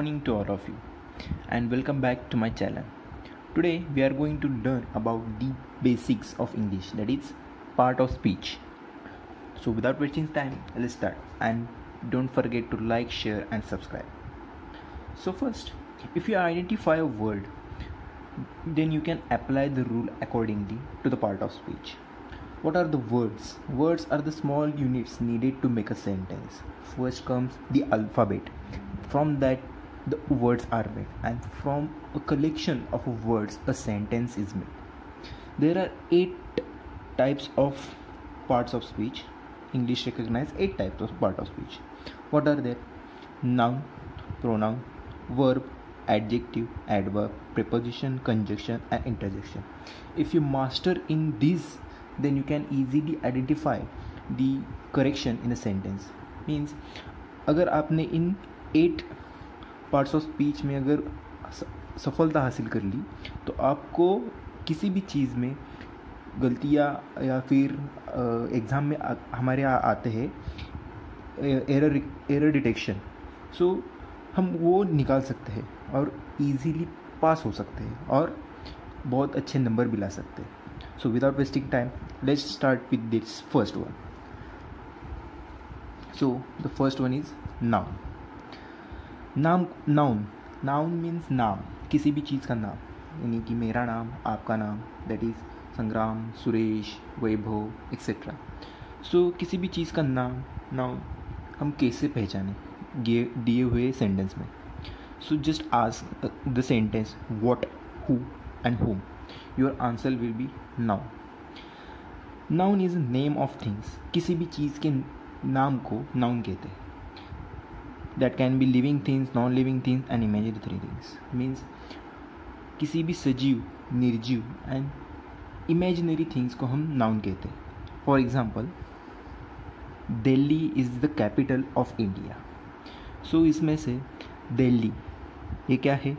morning to all of you and welcome back to my channel. Today we are going to learn about the basics of English that is part of speech. So without wasting time let's start and don't forget to like, share and subscribe. So first if you identify a word then you can apply the rule accordingly to the part of speech. What are the words? Words are the small units needed to make a sentence. First comes the alphabet. From that, the words are made, and from a collection of words, a sentence is made. There are eight types of parts of speech. English recognize eight types of part of speech. What are there? Noun, pronoun, verb, adjective, adverb, preposition, conjunction, and interjection. If you master in these then you can easily identify the correction in a sentence means अगर आपने इन eight parts of speech में अगर सफलता हासिल कर ली तो आपको किसी भी चीज़ में गलतियाँ या फिर एग्ज़ाम में आ, हमारे यहाँ आते हैं एरर एरर डिटेक्शन सो हम वो निकाल सकते हैं और इजीली पास हो सकते हैं और बहुत अच्छे नंबर भी ला सकते हैं। So without wasting time let's start with this first one so the first one is noun नाम नाउन नाउन मीन्स नाम किसी भी चीज़ का नाम। यानी कि मेरा नाम आपका नाम that is Sangram Suresh Vaibhav etcetera so so, किसी भी चीज़ का नाम नाउन हम कैसे पहचानें? दिए हुए सेंटेंस में। So just ask the sentence what who and whom your answer will be noun noun is name of things किसी भी चीज़ के नाम को नाउन कहते हैं। That can be living things non living things and imaginary things means किसी भी सजीव, निर्जीव एंड इमेजिनरी थिंग्स को हम नाउन कहते हैं. For example Delhi is the capital of India so इसमें से दिल्ली, ये क्या है?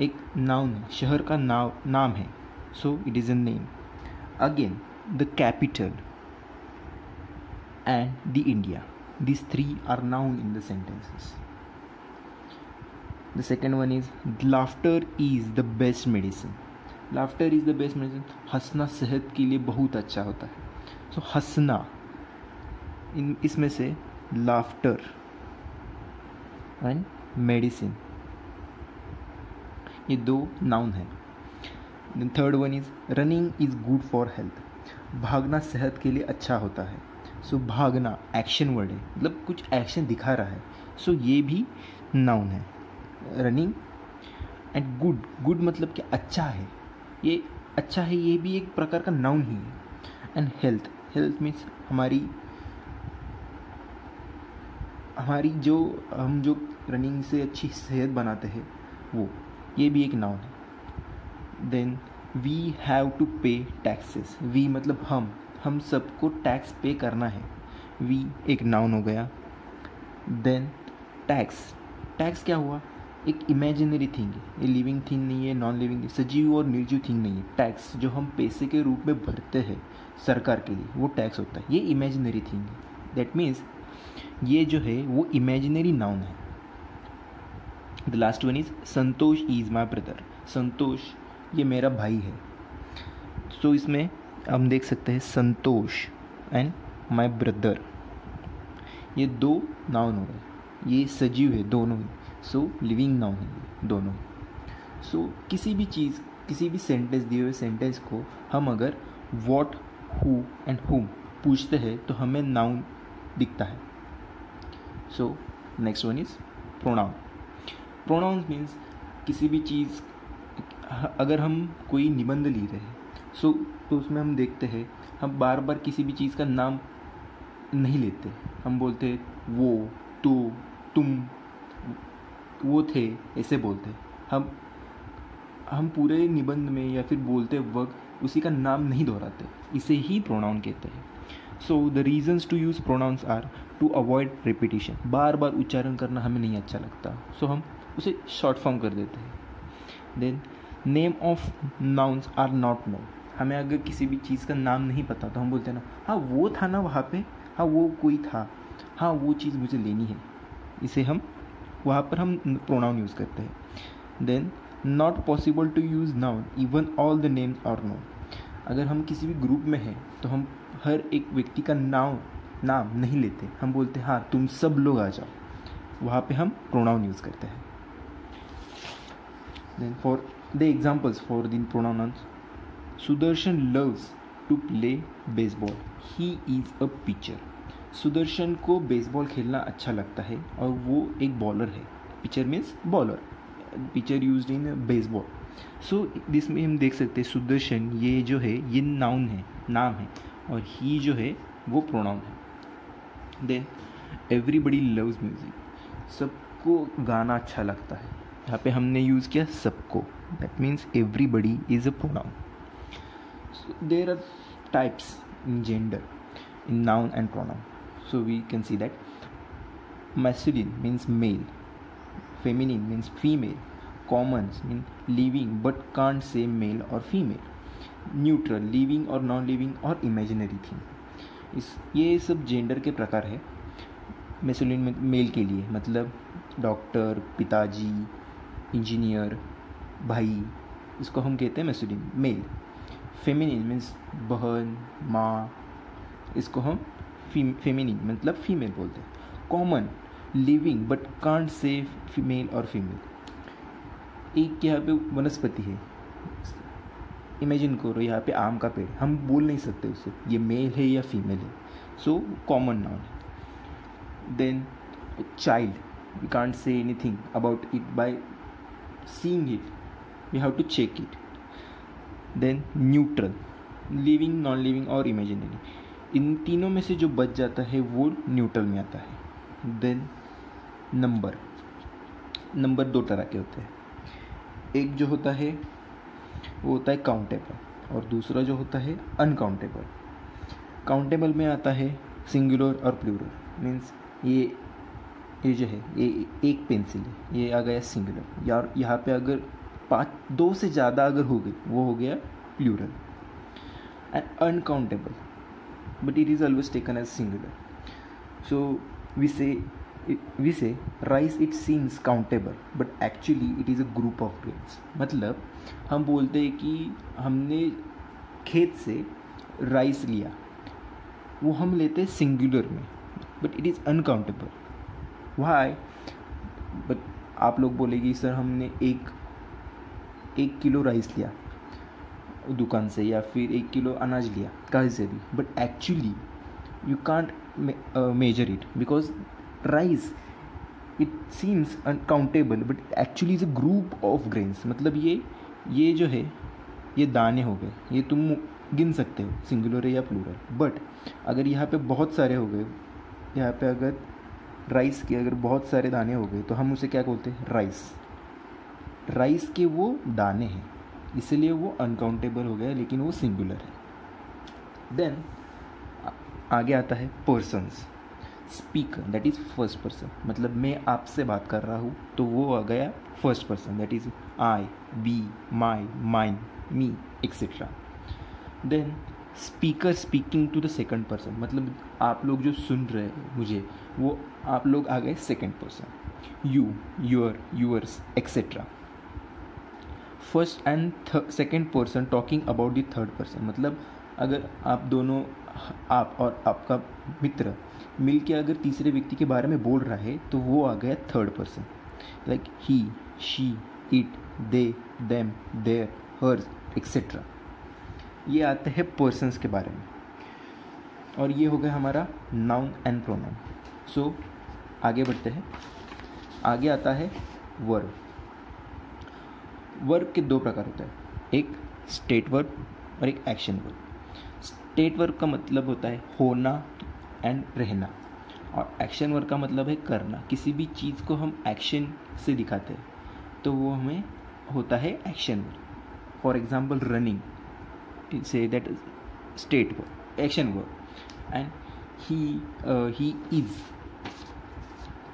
एक नाउन है, शहर का नाव, नाम है. So it is a name again the capital and the India. These three are noun in the sentences. The second one is laughter is the best medicine. Laughter is the best medicine. सेहत के लिए बहुत अच्छा होता है so so, हंसना इन इसमें से लाफ्टर एंड मेडिसिन ये दो नाउन है third one is running is good for health भागना सेहत के लिए अच्छा होता है सो so, भागना एक्शन वर्ड है। मतलब कुछ एक्शन दिखा रहा है। सो so, ये भी नाउन है। रनिंग एंड गुड गुड मतलब कि अच्छा है। ये अच्छा है ये भी एक प्रकार का नाउन ही है। एंड हेल्थ हेल्थ मीन्स हमारी हमारी जो हम जो रनिंग से अच्छी सेहत बनाते हैं वो ये भी एक नाउन है। Then we have to pay taxes we मतलब हम। हम सबको टैक्स पे करना है। वी एक नाउन हो गया। देन टैक्स टैक्स क्या हुआ? एक इमेजिनरी थिंग है। ये लिविंग थिंग नहीं है नॉन लिविंग सजीव और निर्जीव थिंग नहीं है। टैक्स जो हम पैसे के रूप में भरते हैं सरकार के लिए वो टैक्स होता है। ये इमेजिनरी थिंग है। दैट मीन्स ये जो है वो इमेजिनरी नाउन है। The last one is Santosh is my brother Santosh ये मेरा भाई है। सो so, इसमें हम देख सकते हैं संतोष एंड माय ब्रदर ये दो नाउन हो गए। ये सजीव है दोनों ही। सो लिविंग नाउन है दोनों सो so, किसी भी चीज़ किसी भी सेंटेंस दिए हुए सेंटेंस को हम अगर वॉट हु एंड हुम पूछते हैं तो हमें नाउन दिखता है। So next one is pronoun pronoun means किसी भी चीज़ अगर हम कोई निबंध ली रहे हैं सो तो उसमें हम देखते हैं हम बार बार किसी भी चीज़ का नाम नहीं लेते। हम बोलते वो तो तुम वो थे ऐसे बोलते हम हम पूरे निबंध में या फिर बोलते वक्त उसी का नाम नहीं दोहराते इसे ही प्रोनाउन कहते हैं। So the reasons to use pronouns are to avoid repetition बार बार उच्चारण करना हमें नहीं अच्छा लगता। सो so, हम उसे शॉर्ट फॉर्म कर देते हैं। Then name of nouns are not no हमें अगर किसी भी चीज़ का नाम नहीं पता तो हम बोलते हैं ना हाँ वो था ना वहाँ पे हाँ वो कोई था हाँ वो चीज़ मुझे लेनी है। इसे हम, वहाँ पर हम प्रोनाउन यूज़ करते हैं। Then not possible to use noun even all the names और नो अगर हम किसी भी ग्रुप में हैं तो हम हर एक व्यक्ति का नाम नाम नहीं लेते। हम बोलते हैं तुम सब लोग आ जाओ। वहाँ पे हम प्रोनाउन यूज़ करते हैं। Then for the examples for then pronouns Sudarshan loves to play baseball he is a pitcher Sudarshan को बेसबॉल खेलना अच्छा लगता है और वो एक बॉलर है। Pitcher means bowler pitcher use in baseball so इसमें हम देख सकते हैं सुदर्शन ये जो है, ये नाउन है, नाम है। और ही जो है, वो प्रोनाउन है। देन एवरीबडी लव्स म्यूज़िक सबको गाना अच्छा लगता है। यहाँ पे हमने यूज़ किया सबको। That means everybody is a pronoun there are types in gender in noun and pronoun so we can see that masculine means male, feminine means female commons mean living but can't say male or female. Neutral living और non living और imaginary thing इस, ये सब gender के प्रकार है मेसोलिन mail के लिए। मतलब डॉक्टर पिताजी इंजीनियर भाई, इसको हम कहते हैं मेसोलिन मेल फेमिनिन मीन्स बहन, माँ, इसको हम फेमिनिन मतलब फीमेल बोलते हैं। Common living but can't say female और फीमेल एक यहाँ पे वनस्पति है। इमेजिन करो, यहाँ पे आम का पेड़ हम बोल नहीं सकते उसे, ये मेल है या फीमेल है। So common noun then child we can't say anything about it by seeing it we have to check it then neutral, living non living और इमेजिनरी इन तीनों में से जो बच जाता है वो न्यूट्रल में आता है। देन नंबर नंबर दो तरह के होते हैं। एक जो होता है, वो होता है काउंटेबल और दूसरा जो होता है अनकाउंटेबल काउंटेबल में आता है सिंगुलर और प्लूरल मीन्स ये ये जो है, ये एक पेंसिल है, ये आ गया सिंगुलर यार, यहाँ पे अगर पाँच, दो से ज़्यादा अगर हो गई, वो हो गया plural and uncountable but it is always taken as singular so we say we say rice it seems countable but actually it is a group of grains. मतलब हम बोलते हैं कि हमने खेत से राइस लिया, वो हम लेते हैं सिंगुलर में but it is uncountable why but आप लोग बोलेगी सर हमने एक एक किलो राइस लिया, दुकान से या फिर एक किलो अनाज लिया कहीं से भी। But actually you can't measure it because rice it seems uncountable but actually is a group of grains मतलब ये ये जो है, ये दाने हो गए, ये तुम गिन सकते हो सिंगुलर या प्लूरल बट अगर यहाँ पे बहुत सारे हो गए, यहाँ पे अगर राइस के अगर बहुत सारे दाने हो गए तो हम उसे क्या बोलते हैं? राइस राइस के वो दाने हैं। इसलिए वो अनकाउंटेबल हो गया, लेकिन वो सिंगुलर है। देन आगे आता है persons speaker that is first person मतलब मैं आपसे बात कर रहा हूँ तो वो आ गया first person that is I we my mine me etcetera then speaker speaking to the second person मतलब आप लोग जो सुन रहे हैं मुझे, वो आप लोग आ गए second person you your yours etcetera first and second person talking about the third person. मतलब अगर आप दोनों, आप और आपका मित्र मिल के अगर तीसरे व्यक्ति के बारे में बोल रहा है तो वो आ गया third person. Like he she it they them their hers etcetera ये आते हैं पर्सनस के बारे में। और ये हो गया हमारा नाउन एंड प्रोनाउन सो आगे बढ़ते हैं। आगे आता है वर्ब वर्क के दो प्रकार होते हैं। एक स्टेट वर्क और एक एक्शन वर्क स्टेट वर्क का मतलब होता है होना एंड रहना। और एक्शन वर्क का मतलब है करना। किसी भी चीज़ को हम एक्शन से दिखाते हैं तो वो हमें होता है action work for example running से that state work action work and he he is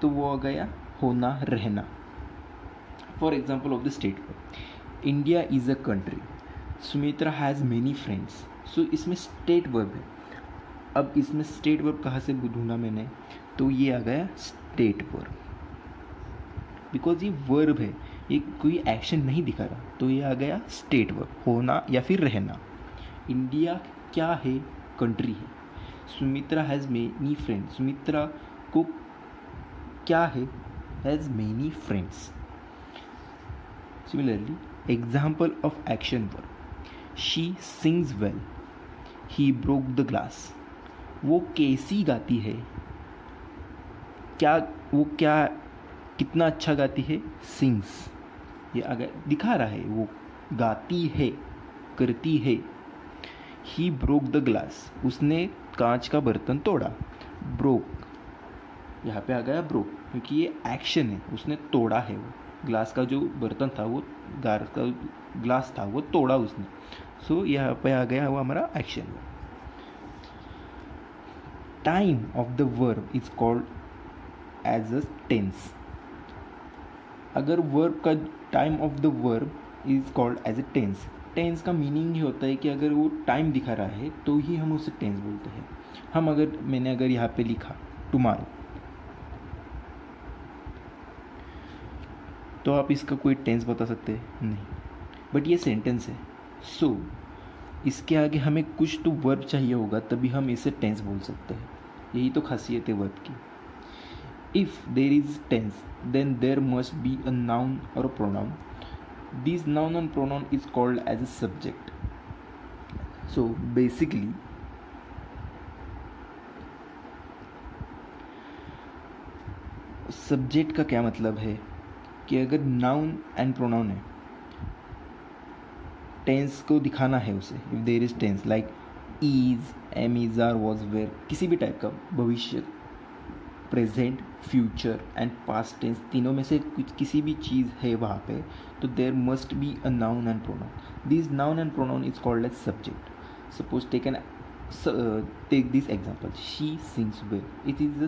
तो वो आ गया होना, रहना। For example of the state India is a country Sumitra has many friends so इसमें स्टेट वर्ब है. अब इसमें स्टेट वर्ब कहाँ से ढूंढा मैंने? तो ये आ गया स्टेट वर्ब बिकॉज़ ये वर्ब है, ये कोई एक्शन नहीं दिखा रहा. तो ये आ गया स्टेट वर्ब होना या फिर रहना. इंडिया क्या है? कंट्री है. Sumitra has many friends Sumitra को क्या है? Has many friends similarly example of action verb she sings well he broke the glass वो कैसी गाती है? क्या वो क्या कितना अच्छा गाती है? सिंग्स ये अगर दिखा रहा है, वो गाती है, करती है। ही ब्रोक द ग्लास उसने कांच का बर्तन तोड़ा. ब्रोक यहाँ पे आ गया ब्रोक क्योंकि ये एक्शन है. उसने तोड़ा है वो. ग्लास का जो बर्तन था वो गार का ग्लास था वो तोड़ा उसने। सो so, यहाँ पे आ गया वो हमारा action time of the verb is called as a tense अगर वर्ब का time of the verb is called as a tense tense का मीनिंग ही होता है कि अगर वो टाइम दिखा रहा है तो ही हम उसे टेंस बोलते हैं। हम अगर मैंने अगर यहाँ पे लिखा टुमारो तो आप इसका कोई टेंस बता सकते हैं? नहीं। बट ये सेंटेंस है। सो so, इसके आगे हमें कुछ तो वर्ब चाहिए होगा तभी हम इसे टेंस बोल सकते हैं। यही तो खासियत है वर्ब की। If there is tense then there must be a noun और a pronoun this noun and pronoun is called as a subject so basically subject का क्या मतलब है? कि अगर नाउन एंड प्रोनाउन है टेंस को दिखाना है उसे if there is tense like is am is are was were किसी भी टाइप का भविष्य present future and past tense तीनों में से कुछ किसी भी चीज़ है वहाँ पे तो there must be a noun and pronoun this noun and pronoun is called as subject suppose take an take this example she sings well it is a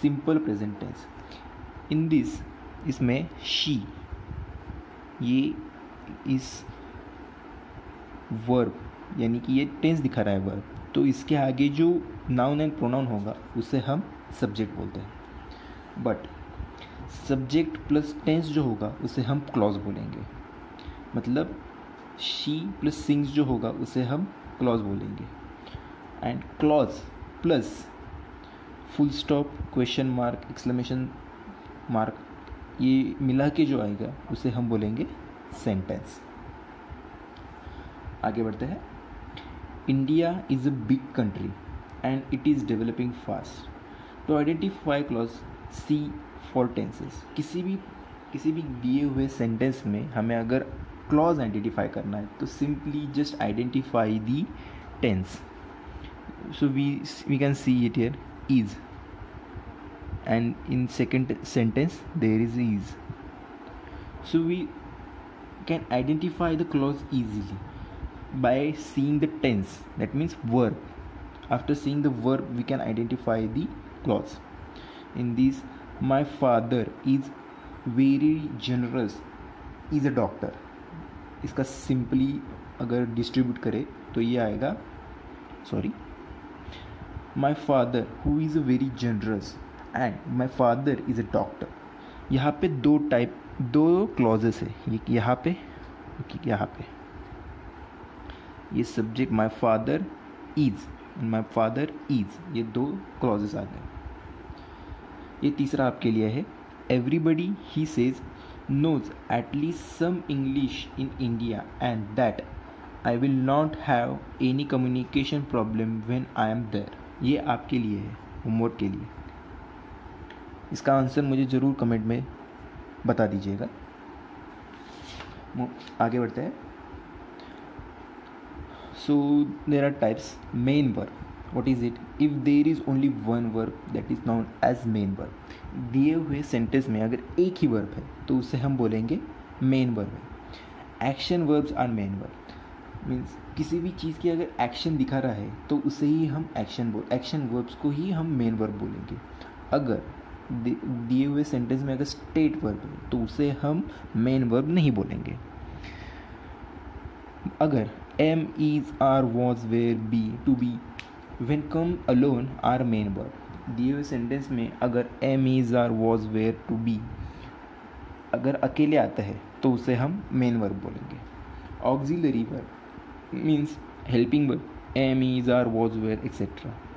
simple present tense in this इसमें she ये इस verb यानी कि ये tense दिखा रहा है verb तो इसके आगे जो नाउन एंड प्रोनाउन होगा, उसे हम सब्जेक्ट बोलते हैं। बट सब्जेक्ट प्लस टेंस जो होगा, उसे हम क्लॉज बोलेंगे। मतलब शी प्लस सिंग्स जो होगा, उसे हम क्लॉज बोलेंगे। And clause plus full stop question mark exclamation mark ये मिला के जो आएगा, उसे हम बोलेंगे सेंटेंस आगे बढ़ते हैं. India is a big country and it is developing fast to identify clause see for tenses किसी भी किसी भी दिए हुए सेंटेंस में हमें अगर क्लॉज आइडेंटिफाई करना है तो simply just identify the tense so we we can see it here. Is. and in second sentence there is is so we can identify the clause easily by seeing the tense that means verb after seeing the verb we can identify the clause in this my father is very generous is a doctor इसका simply अगर distribute करे तो ये आएगा sorry my father who is a very generous And my father is a doctor यहाँ पे दो type दो क्लॉजेस है। ये यहाँ पे यहाँ पे। ये subject my father is my father is ये दो क्लॉजेस आ गए। ये तीसरा आपके लिए है। Everybody he says knows at least some English in India and that I will not have any communication problem when I am there ये आपके लिए है होमवर्क के लिए। इसका आंसर मुझे ज़रूर कमेंट में बता दीजिएगा। आगे बढ़ते हैं। So there are types main work what is it if there is only one verb that is known as main verb, दिए हुए सेंटेंस में अगर एक ही वर्ब है तो उसे हम बोलेंगे मेन वर्ब है। Action verbs are main verb means किसी भी चीज़ की अगर एक्शन दिखा रहा है तो उसे ही हम एक्शन बोल एक्शन वर्ब्स को ही हम मेन वर्ब बोलेंगे। अगर दिए हुए सेंटेंस में अगर स्टेट वर्ब है तो उसे हम मेन वर्ब नहीं बोलेंगे। अगर am is are was were be to be when come alone are main verb दिए हुए सेंटेंस में अगर am is are was were to be अगर अकेले आता है तो उसे हम मेन वर्ब बोलेंगे। Auxiliary verb means helping verb Emmys are was, were, etc.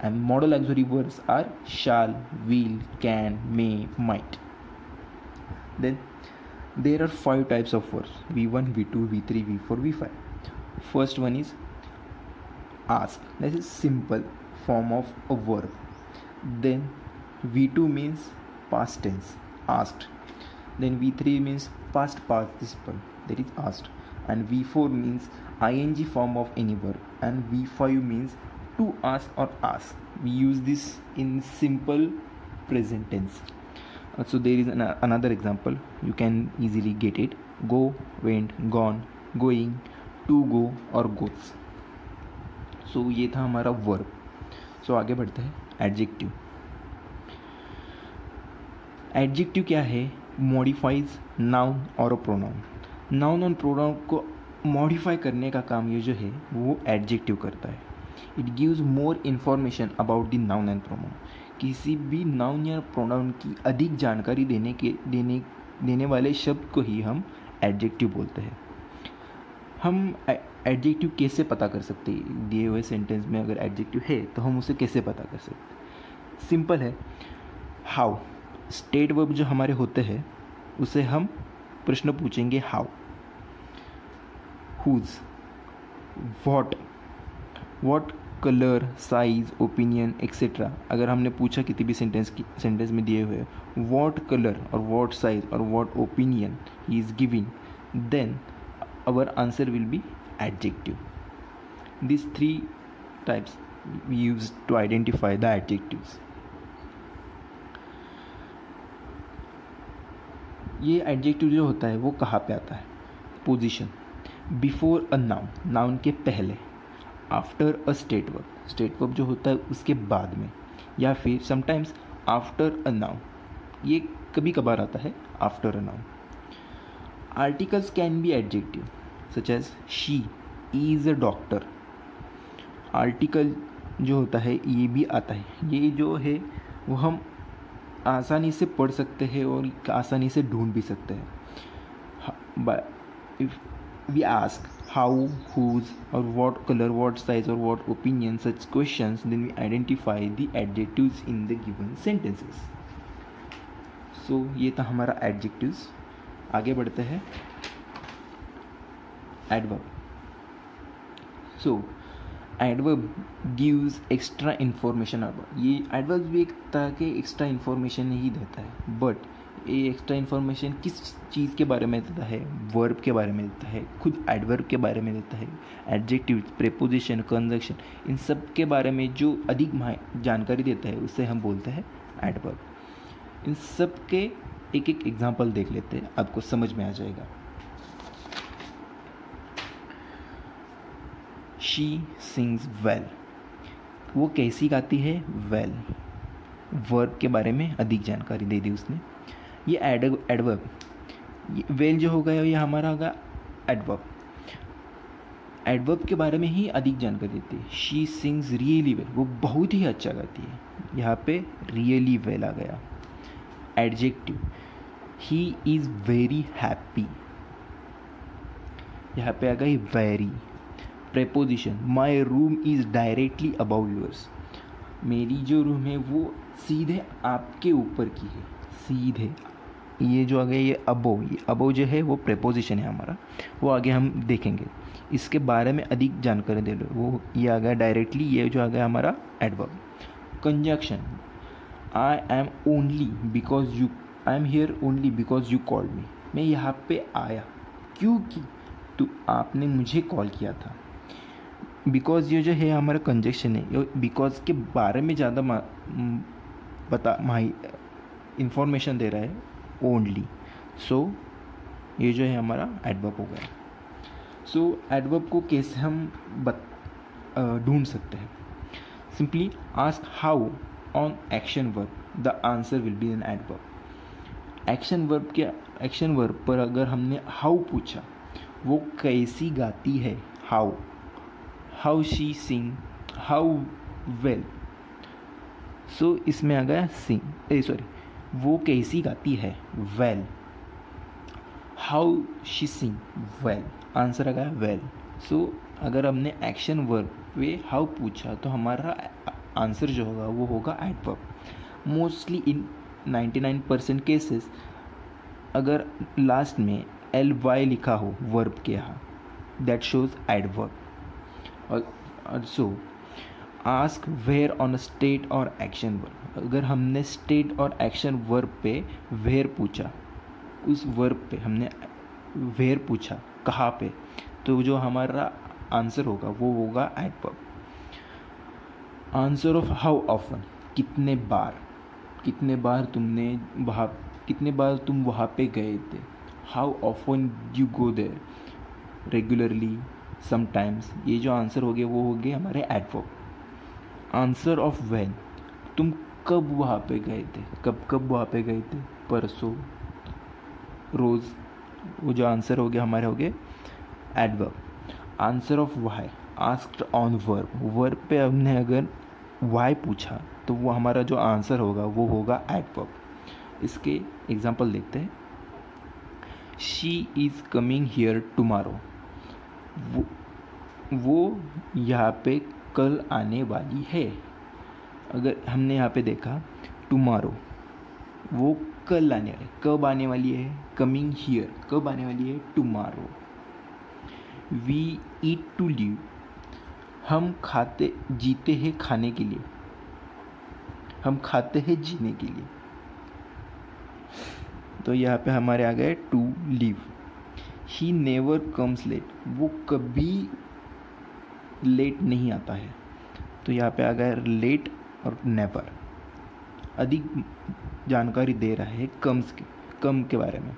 And modal auxiliary verbs are shall, will, can, may, might. Then there are five types of verbs V1, V2, V3, V4, V5. First one is ask. This is simple form of a verb. Then V2 means past tense asked. Then V3 means past participle that is asked and V4 means ing form of any verb and v5 means to ask or ask we use this in simple present tense uh, so there is an, uh, another example you can easily get it go went gone going to go और goes so, ये था हमारा सो so, आगे बढ़ते हैं adjective adjective क्या है modifies noun और प्रोनाउन नाउन और प्रोनाउन को मॉडिफाई करने का काम ये जो है, वो एडजेक्टिव करता है। It gives more information about the noun and pronoun किसी भी नाउन या प्रोनाउन की अधिक जानकारी देने के, देने देने वाले शब्द को ही हम एडजेक्टिव बोलते हैं। हम एडजेक्टिव कैसे पता कर सकते हैं? दिए हुए सेंटेंस में अगर एडजेक्टिव है तो हम उसे कैसे पता कर सकते सिंपल है। हाउ स्टेट वर्ब जो हमारे होते हैं, उसे हम प्रश्न पूछेंगे how whose what what colour size opinion etcetera अगर हमने पूछा किसी भी सेंटेंस की सेंटेंस में दिए हुए वॉट कलर और वॉट साइज़ और what opinion is giving then our answer will be adjective this three types use to identify the adjectives ये एडजेक्टिव जो होता है, वो कहाँ पे आता है? Position before a noun noun के पहले, after a state verb state verb जो होता है उसके बाद में, या फिर समटाइम्स आफ्टर अ नाउन ये कभी कभार आता है after a noun articles can be adjective such as she is a doctor article जो होता है, ये भी आता है. ये जो है, वो हम आसानी से पढ़ सकते हैं और आसानी से ढूंढ भी सकते हैं. If we ask how, whose, or what color, what size, or what opinion, such questions, then we identify the adjectives in the given sentences. so, ये था हमारा adjectives. आगे बढ़ते हैं adverb. So, adverb gives extra information about ये adverb भी एक तरह के extra information ही देता है but ये एक्स्ट्रा इन्फॉर्मेशन किस चीज़ के बारे में देता है? वर्ब के बारे में देता है, खुद एडवर्ब के बारे में देता है एडजेक्टिव प्रेपोजिशन कंजक्शन इन सब के बारे में जो अधिक जानकारी देता है, उसे हम बोलते हैं एडवर्ब इन सब के एक एक एग्ज़ाम्पल देख लेते हैं, आपको समझ में आ जाएगा. शी सिंग्स वेल वो कैसी गाती है? Well well. वर्ब के बारे में अधिक जानकारी दे दी उसने. ये एड एडवर्ब वेल जो होगा ये हमारा होगा एडवर्ब एडवर्ब के बारे में ही अधिक जानकारी देती है. शी सिंग्स रियली वेल वो बहुत ही अच्छा गाती है. यहाँ पे रियली वेल आ गया. Adjective he is very happy यहाँ पे आ गई very preposition my room is directly above yours मेरी जो रूम है वो सीधे आपके ऊपर की है. सीधे ये जो आ गया, ये अबो ये अबो जो है, वो प्रेपोजिशन है हमारा। वो आगे हम देखेंगे। इसके बारे में अधिक जानकारी दे लो। वो, ये आ गया डायरेक्टली ये जो आ गया हमारा adverb conjunction I am only because you I am here only because you call me मैं यहाँ पे आया। क्योंकि तो आपने मुझे कॉल किया था। बिकॉज़ ये जो है, हमारा कंजक्शन है। ये बिकॉज़ के बारे में ज़्यादा बता, माही इंफॉर्मेशन दे रहा है। ओनली सो ये जो है हमारा एडवर्ब हो गया। सो so, एडवर्ब को कैसे हम ढूंढ सकते हैं? Simply ask how on action verb the answer will be an adverb action verb के एक्शन वर्ब पर अगर हमने हाउ पूछा वो कैसी गाती है? How how she sing how well so इसमें आ गया सिंग सॉरी वो कैसी गाती है? Well how she sing well answer आ गया वेल सो अगर हमने एक्शन वर्ब पे हाउ पूछा तो हमारा आंसर जो होगा, वो होगा adverb mostly in 99 percent cases अगर लास्ट में एल वाई लिखा हो वर्ब के यहाँ that shows adverb so ask where on a state or action verb अगर हमने स्टेट और एक्शन वर्ब पे वेयर पूछा, उस वर्ब पे हमने वेयर पूछा, कहाँ पे तो जो हमारा आंसर होगा, वो होगा adverb answer of how often कितने बार? कितने बार तुमने वहाँ, कितने बार तुम वहाँ पे गए थे? How often you go there regularly sometimes ये जो आंसर हो गए वो हो गए हमारे एडवर्ब आंसर ऑफ़ वैन तुम कब वहाँ पे गए थे? कब कब वहाँ पे गए थे? परसों। रोज़ वो जो आंसर हो गया, हमारे हो गए adverb answer of why asked on verb verb पे हमने अगर वाई पूछा तो वो हमारा जो आंसर होगा, वो होगा एडवर्ब इसके एग्जांपल देखते हैं। She is coming here tomorrow वो वो यहाँ पे कल आने वाली है। अगर हमने यहाँ पे देखा टुमारो वो कल आने वाली, कब आने वाली है? कमिंग हियर कब आने वाली है? Tomorrow we eat to live हम खाते, जीते हैं खाने के लिए. हम खाते हैं जीने के लिए. तो यहाँ पे हमारे आ गए to live he never comes late वो कभी लेट नहीं आता है. तो यहाँ पे आ गया लेट और नेवर अधिक जानकारी दे रहा है कम्स के, कम के बारे में।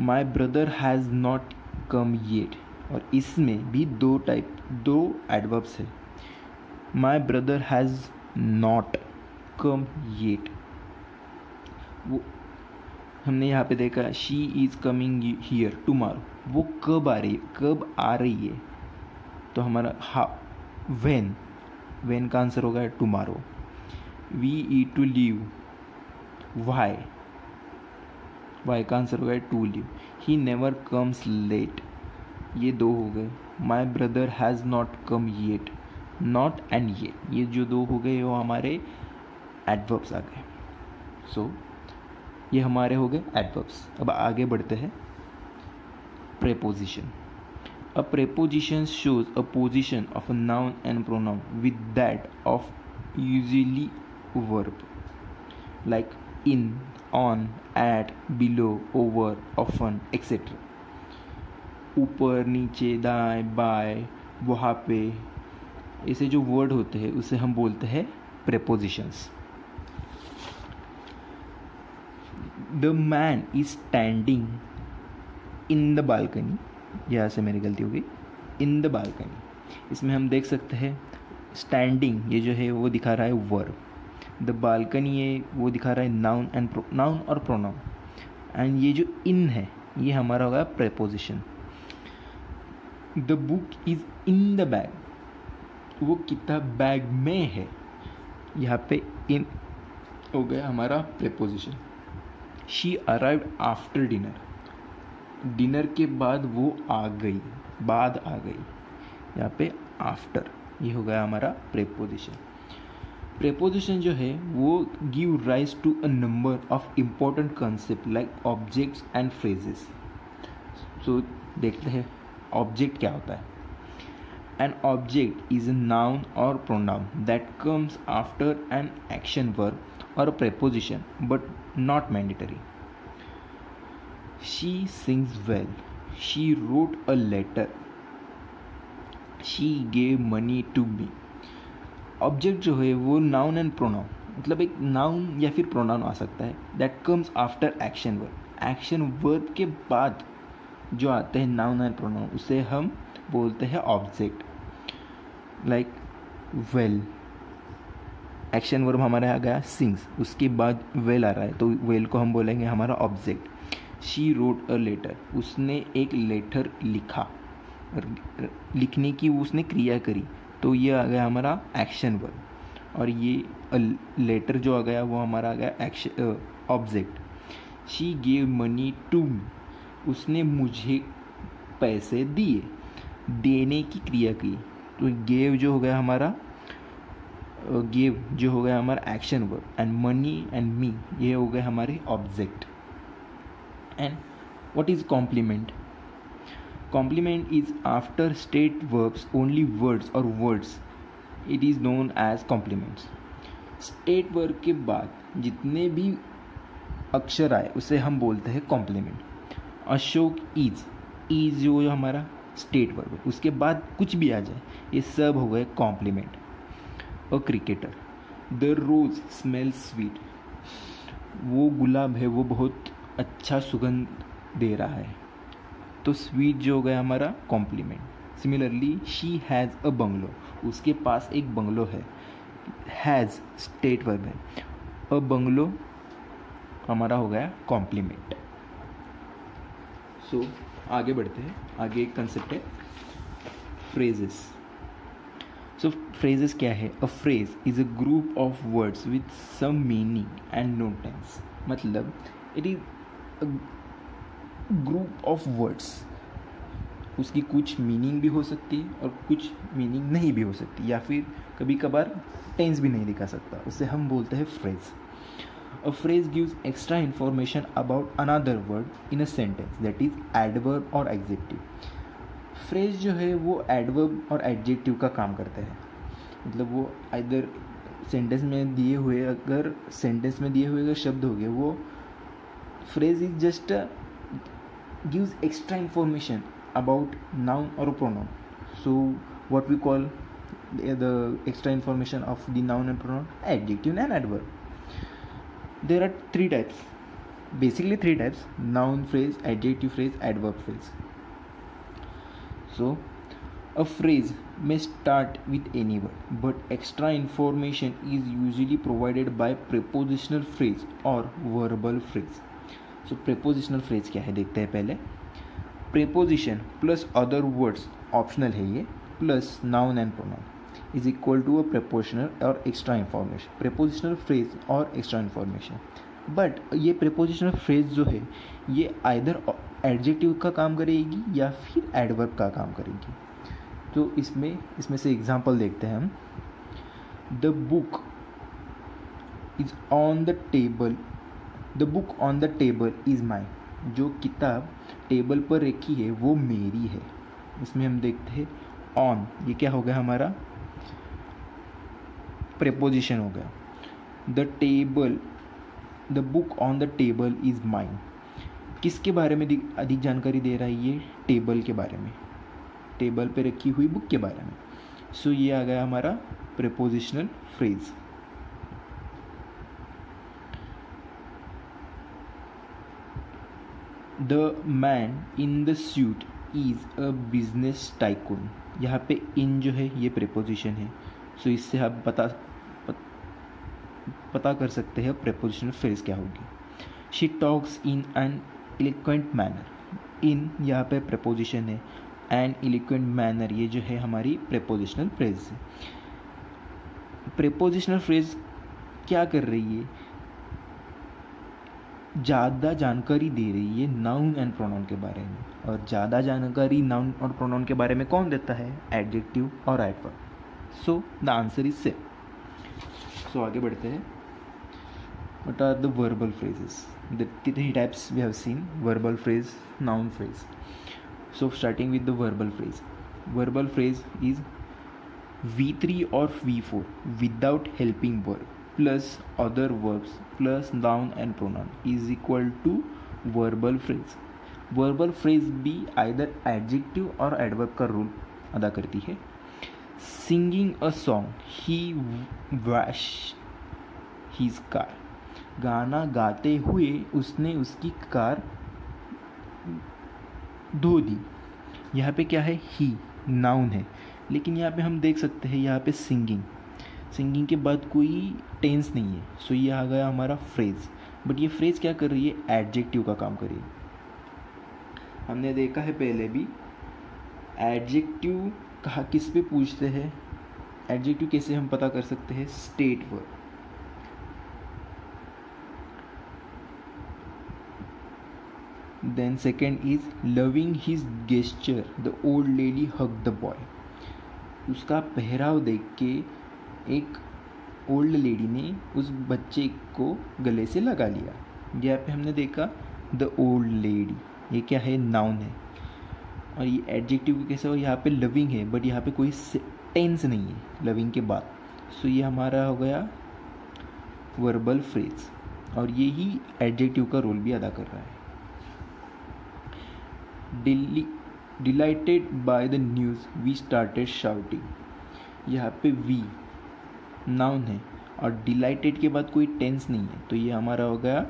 My brother has not come yet और इसमें भी दो टाइप दो एडवर्ब्स है। My brother has not come yet वो, हमने यहाँ पे देखा she is coming here tomorrow वो कब आ रही है कब आ रही है? तो हमारा, हा वेन वेन का आंसर होगा tomorrow we eat to live why why का आंसर होगा to live he never comes late ये दो हो गए. My brother has not come yet not and ये ये जो दो हो गए वो हमारे एडवर्ब्स आ गए. सो so, ये हमारे हो गए एडवर्ब्स अब आगे बढ़ते हैं. Preposition a preposition shows a position of a noun and pronoun with that of usually verb like in on at below over often etcetera ऊपर, नीचे, दाएँ, बाएँ, वहाँ पे, ऐसे जो वर्ड होते हैं, उसे हम बोलते हैं prepositions the man is standing in the balcony यहाँ से मेरी गलती हो गई। इन द बालकनी इसमें हम देख सकते हैं स्टैंडिंग ये जो है वो दिखा रहा है वर्ब द बालकनी ये वो दिखा रहा है नाउन एंड नाउन और प्रोनाउन एंड ये जो इन है, ये हमारा होगा preposition the book is in the bag वो किताब बैग में है। यहाँ पे इन हो गया हमारा preposition she arrive after dinner dinner के बाद वो आ गई, बाद आ गई। यहाँ पे आफ्टर ये हो गया हमारा प्रेपोजिशन प्रेपोजिशन जो है, वो give rise to a number of important concept like objects and phrases so देखते हैं ऑब्जेक्ट क्या होता है? An object is a noun or pronoun that comes after an action verb or preposition but not mandatory. She sings well. She wrote a letter. She gave money to me. Object जो है वो noun and pronoun मतलब एक noun या फिर pronoun आ सकता है. That comes after action verb action verb के बाद जो आते हैं नाउन एंड प्रोनाउन उसे हम बोलते हैं object like well action verb हमारे आ गया सिंग्स उसके बाद वेल आ रहा है तो वेल को हम बोलेंगे हमारा object she wrote a letter उसने एक लेटर लिखा। लिखने की उसने क्रिया करी। तो ये आ गया हमारा एक्शन वर्ब और ये लेटर जो आ गया, वो हमारा आ गया action object she gave money to me उसने मुझे पैसे दिए। देने की क्रिया की। तो गेव जो हो गया हमारा गेव जो हो गया हमारा action verb and money and me ये हो गए हमारे object and what is complement complement is after state verbs only words or words it is known as complements state verb के बाद जितने भी अक्षर आए, उसे हम बोलते हैं कॉम्प्लीमेंट अशोक इज़ इज़ जो हमारा स्टेट वर्ब है। उसके बाद कुछ भी आ जाए, ये सब हो गए complement a cricketer the rose smell sweet वो गुलाब है, वो बहुत अच्छा सुगंध दे रहा है। तो स्वीट जो हो गया हमारा complement similarly she has a bungalow उसके पास एक बंगलो है। हैज़ स्टेट वर्ब है। अ बंगलो हमारा हो गया कॉम्प्लीमेंट सो so, आगे बढ़ते हैं। आगे एक कंसेप्ट है। फ्रेजेस सो फ्रेजेस क्या है? A phrase is a group of words with some meaning and no tense मतलब it is group of words उसकी कुछ मीनिंग भी हो सकती है और कुछ मीनिंग नहीं भी हो सकती, या फिर कभी कभार टेंस भी नहीं दिखा सकता। उसे हम बोलते हैं phrase a phrase gives extra information about another word in a sentence that is adverb or adjective phrase जो है, वो एडवर्ब और एडजेक्टिव का काम करते हैं। मतलब वो इधर सेंटेंस में दिए हुए, अगर सेंटेंस में दिए हुए अगर शब्द हो गए, वो phrase is just uh, gives extra information about noun or pronoun. So what we call the, the extra information of the noun and pronoun adjective and adverb. There are three types. Basically three types noun phrase adjective phrase adverb phrase. So a phrase may start with any word, but extra information is usually provided by prepositional phrase or verbal phrase. So prepositional phrase क्या है? देखते हैं पहले। Preposition plus other words optional है ये plus noun and pronoun is equal to a prepositional और extra information prepositional phrase और extra information but ये प्रपोजिशनल फ्रेज जो है ये आइदर एडजेक्टिव का, का काम करेगी या फिर एडवर्ब का, का काम करेगी। तो इसमें इसमें से एग्ज़ाम्पल देखते हैं हम। The book is on the table the book on the table is my जो किताब टेबल पर रखी है वो मेरी है। इसमें हम देखते हैं ऑन ये क्या हो गया हमारा? प्रपोजिशन हो गया। The table the book on the table is mine किसके बारे में अधिक जानकारी दे रहा है ये? टेबल के बारे में। टेबल पे रखी हुई बुक के बारे में। सो so, ये आ गया हमारा prepositional phrase the man in the suit is a business tycoon. यहाँ पे इन जो है ये प्रेपोजिशन है। सो so, इससे आप बता पता कर सकते हैं प्रेपोजिशनल फ्रेज क्या होगी। She talks in an eloquent manner in यहाँ पे प्रपोजिशन है। एंड इलिक्वेंट मैनर ये जो है हमारी प्रपोजिशनल फ्रेज है। प्रपोजिशनल फ्रेज क्या कर रही है? ज़्यादा जानकारी दे रही है नाउन एंड प्रोनाउन के बारे में। और ज़्यादा जानकारी नाउन और प्रोनाउन के बारे में कौन देता है? Adjective or adverb so the answer is से सो आगे बढ़ते हैं। What are the verbal phrases the three types we have seen verbal phrase noun phrase so starting with the verbal phrase verbal phrase is V three or V four without helping verb plus other verbs plus noun and pronoun is equal to verbal phrase. Verbal phrase भी either adjective और adverb का role अदा करती है। Singing a song he wash his car गाना गाते हुए उसने उसकी कार धो दी। यहाँ पे क्या है? ही नाउन है। लेकिन यहाँ पे हम देख सकते हैं, यहाँ पे सिंगिंग सिंगिंग के बाद कोई टेंस नहीं है। सो ये आ गया हमारा फ्रेज बट ये फ्रेज क्या कर रही है? एडजेक्टिव का काम कर रही है। हमने देखा है पहले भी एडजेक्टिव कहा किस पे पूछते हैं? एडजेक्टिव कैसे हम पता कर सकते हैं? State word then second is loving his gesture the old lady hug the boy उसका पहराव देख के एक ओल्ड लेडी ने उस बच्चे को गले से लगा लिया। यहाँ पे हमने देखा, द ओल्ड लेडी ये क्या है? नाउन है। और ये एडजेक्टिव कैसे हो यहाँ पे लविंग है, बट यहाँ पे कोई टेंस नहीं है, लविंग के बाद। सो ये हमारा हो गया वर्बल फ्रेज और ये ही एडजेक्टिव का रोल भी अदा कर रहा है। डिली delighted by the news we started shouting यहाँ पे वी नाउन है। और डिलाइटेड के बाद कोई टेंस नहीं है। तो ये हमारा हो गया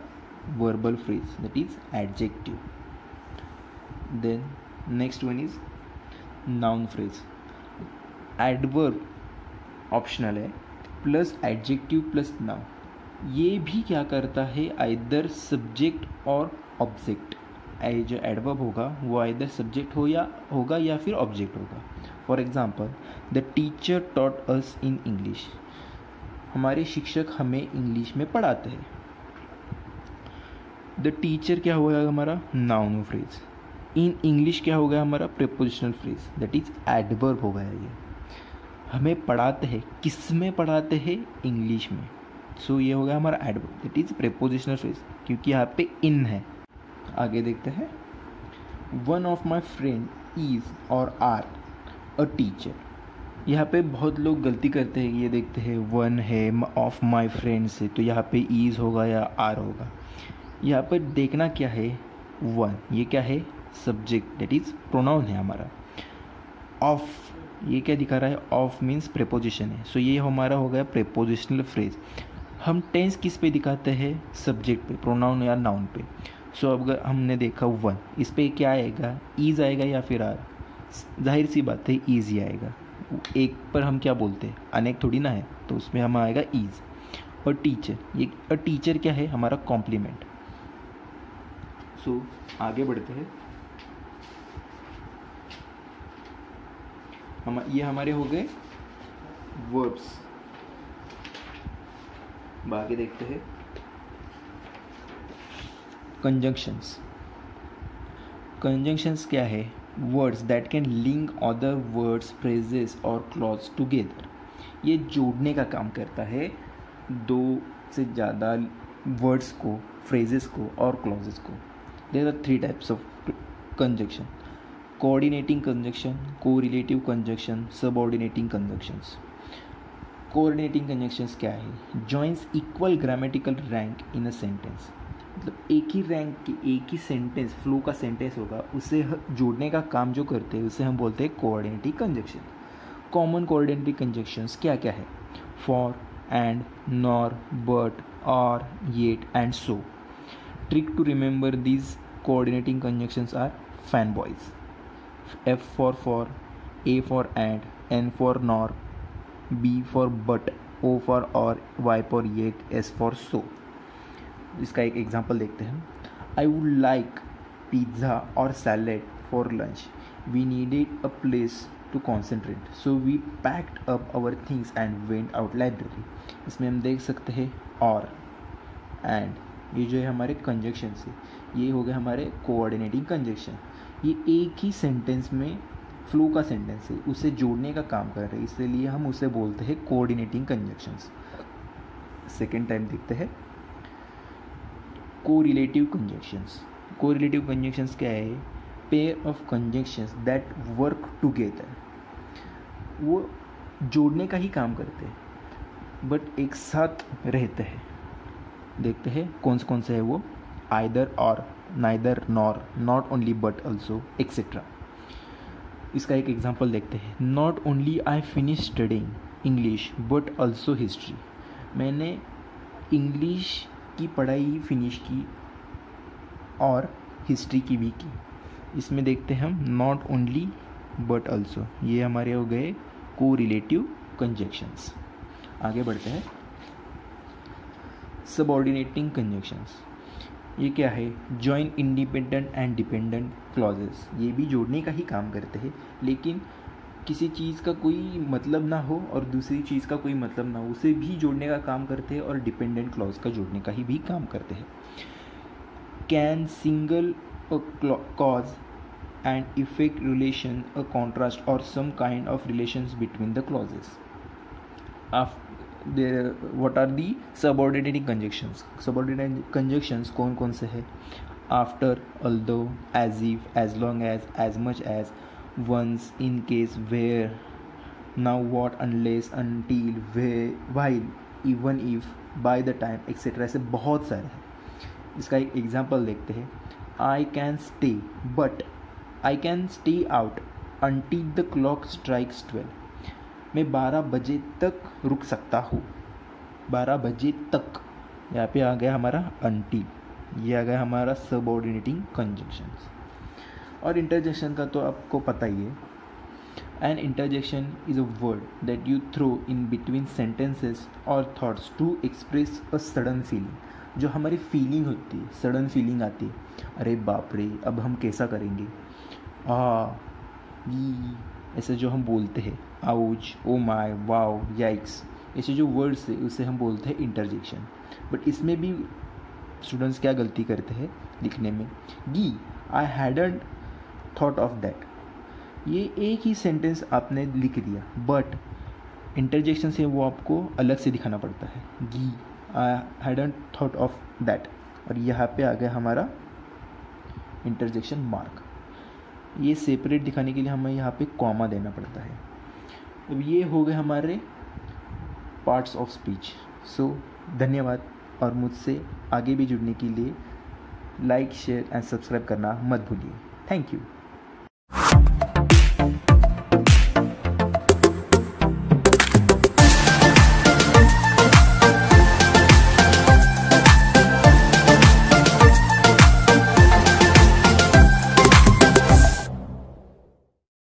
verbal phrase that is adjective then next one is noun phrase adverb optional है प्लस एडजेक्टिव प्लस नाउन ये भी क्या करता है? आइदर सब्जेक्ट और ऑब्जेक्ट जो एडवर्ब होगा, वो आइदर सब्जेक्ट हो या होगा या फिर ऑब्जेक्ट होगा. For example the teacher taught us in English हमारे शिक्षक हमें इंग्लिश में पढ़ाते हैं। द टीचर क्या हो गया हमारा? नाउन फ्रेज इन इंग्लिश क्या हो गया हमारा? Prepositional phrase that is adverb हो गया ये। हमें पढ़ाते हैं। किसमें पढ़ाते हैं? इंग्लिश में। सो so, ये हो गया हमारा adverb that is prepositional phrase क्योंकि यहाँ पे इन है। आगे देखते हैं। One of my friend is or are a teacher यहाँ पे बहुत लोग गलती करते हैं ये देखते हैं वन है ऑफ़ माई फ्रेंड से तो यहाँ पे ईज होगा या आर होगा। यहाँ पर देखना क्या है? वन ये क्या है? सब्जेक्ट डेट इज़ प्रोनाउन है हमारा। ऑफ़ ये क्या दिखा रहा है? ऑफ़ मीन्स प्रेपोजिशन है। सो so ये हमारा हो गया प्रेपोजिशनल फ्रेज हम टेंस किस पे दिखाते हैं? सब्जेक्ट पे प्रोनाउन या नाउन पे। सो so, अगर हमने देखा वन इस पर क्या आएगा? ईज आएगा या फिर आर ज़ाहिर सी बात है ईज ही आएगा। एक पर हम क्या बोलते हैं? अनेक थोड़ी ना है तो उसमें हम आएगा ईज और टीचर ये और टीचर क्या है? हमारा कॉम्प्लीमेंट सो so, आगे बढ़ते हैं. हम ये हमारे हो गए वर्ब्स आगे देखते हैं. कंजंक्शंस कंजंक्शंस क्या है? Words that can link other words phrases or clause together ये जोड़ने का काम करता है दो से ज़्यादा वर्ड्स को फ्रेजेस को और क्लॉजेस को. There are three types of conjunction coordinating conjunction correlative conjunction subordinating conjunctions coordinating conjunctions क्या है? Joins equal grammatical rank in a sentence मतलब एक ही रैंक के, एक ही सेंटेंस फ्लो का सेंटेंस होगा, उसे जोड़ने का काम जो करते हैं, उसे हम बोलते हैं coordinative conjunction common coordinative conjunctions क्या क्या है? For and nor but or yet and so trick to remember these coordinating conjunctions are FANBOYS F for for A for and N for nor B for but O for or Y for yet S for so इसका एक example देखते हैं। I would like pizza or salad for lunch we needed a place to concentrate so we packed up our things and went out library इसमें हम देख सकते हैं और एंड ये जो है हमारे कंजक्शन से ये हो गए हमारे कोऑर्डिनेटिंग कंजक्शन ये एक ही सेंटेंस में फ्लो का सेंटेंस है। उसे जोड़ने का काम कर रहे हैं। इसलिए हम उसे बोलते हैं कोऑर्डिनेटिंग कंजक्शंस सेकेंड टाइम देखते हैं। कोरिलेटिव कंजक्शंस कोरिलेटिव कंजक्शंस क्या है? Pair of conjunctions that work together वो जोड़ने का ही काम करते हैं बट एक साथ रहते हैं। देखते हैं कौन से कौन से है वो। Either or neither nor not only but also etcetera इसका एक एग्ज़ाम्पल देखते हैं। Not only I finish studying English but also history मैंने इंग्लिश की पढ़ाई फिनिश की और हिस्ट्री की भी की। इसमें देखते हैं हम नॉट ओनली बट ऑल्सो ये हमारे हो गए को रिलेटिव कंजक्शंस आगे बढ़ते हैं। सबऑर्डिनेटिंग कंजक्शंस ये क्या है? Join independent and dependent clauses ये भी जोड़ने का ही काम करते हैं, लेकिन किसी चीज़ का कोई मतलब ना हो और दूसरी चीज़ का कोई मतलब ना हो, उसे भी जोड़ने का काम करते हैं और डिपेंडेंट क्लॉज का जोड़ने का ही भी काम करते हैं। Can signal cause and effect relation a contrast or some kind of relation between the clauses of what are the subordinating conjunctions subordinate conjunctions कौन कौन से है? After although as if as long as as much as once in case where. Now what unless, until, where, while, even if, by the time etc ऐसे बहुत सारे हैं। इसका एक एग्ज़ाम्पल देखते हैं। I can stay but I can stay out until the clock strikes twelve मैं बारह बजे तक रुक सकता हूँ। बारह बजे तक। यहाँ पे आ गया हमारा अंटी ये आ गया हमारा सबऑर्डिनेटिंग कंजक्शन और इंटरजेक्शन का तो आपको पता ही है। An interjection is a word that you throw in between sentences or thoughts to express a sudden feeling जो हमारी फीलिंग होती है सडन फीलिंग आती है। अरे बाप रे, अब हम कैसा करेंगे? आ ऐसे जो हम बोलते हैं ouch oh my wow yikes ऐसे जो वर्ड्स है, उसे हम बोलते हैं इंटरजेक्शन बट इसमें भी स्टूडेंट्स क्या गलती करते हैं लिखने में? Gee I hadn't thought of that ये एक ही सेंटेंस आपने लिख दिया बट इंटरजेक्शन से वो आपको अलग से दिखाना पड़ता है। Gee I hadn't thought of that और यहाँ पे आ गया हमारा इंटरजेक्शन मार्क ये सेपरेट दिखाने के लिए हमें यहाँ पे कॉमा देना पड़ता है। अब ये हो गए हमारे पार्ट्स ऑफ़ स्पीच सो धन्यवाद और मुझसे आगे भी जुड़ने के लिए लाइक शेयर एंड सब्सक्राइब करना मत भूलिए। Thank you